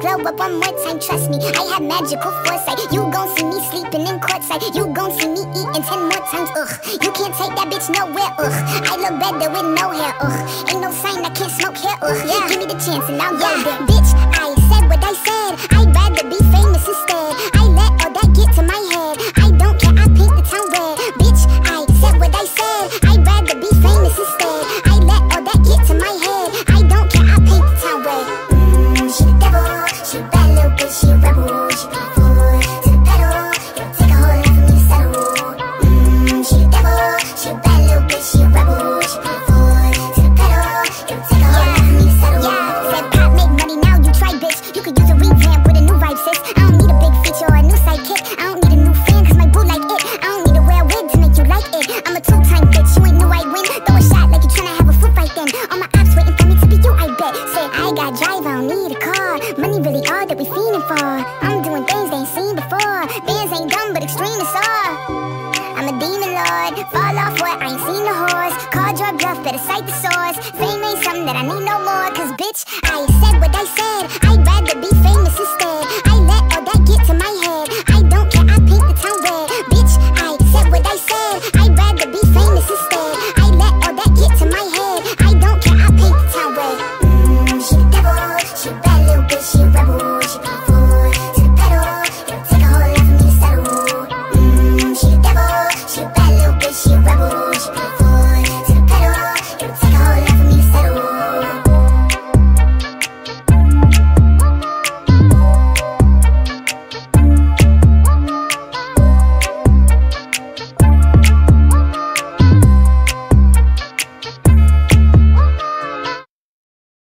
glow up one more time, trust me. I have magical foresight. You gon' see me sleeping in courtside. You gon' see me eating ten more times, ugh. You can't take that bitch nowhere, ugh. I look better with no hair, ugh. Ain't no sign I can't smoke hair, ugh. Yeah. Give me the chance and I'll go there. that I need no more. Cause bitch, I said what I said. I